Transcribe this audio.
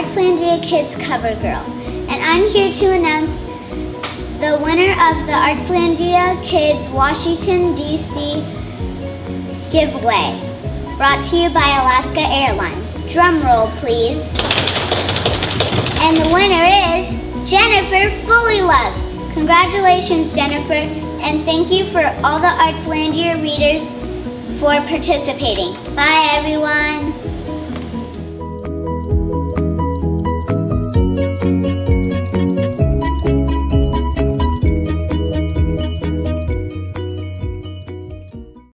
Artslandia Kids cover girl. And I'm here to announce the winner of the Artslandia Kids Washington, D.C. giveaway. Brought to you by Alaska Airlines. Drum roll, please. And the winner is Jennifer Fullilove. Congratulations, Jennifer, and thank you for all the Artslandia readers for participating. Bye, everyone.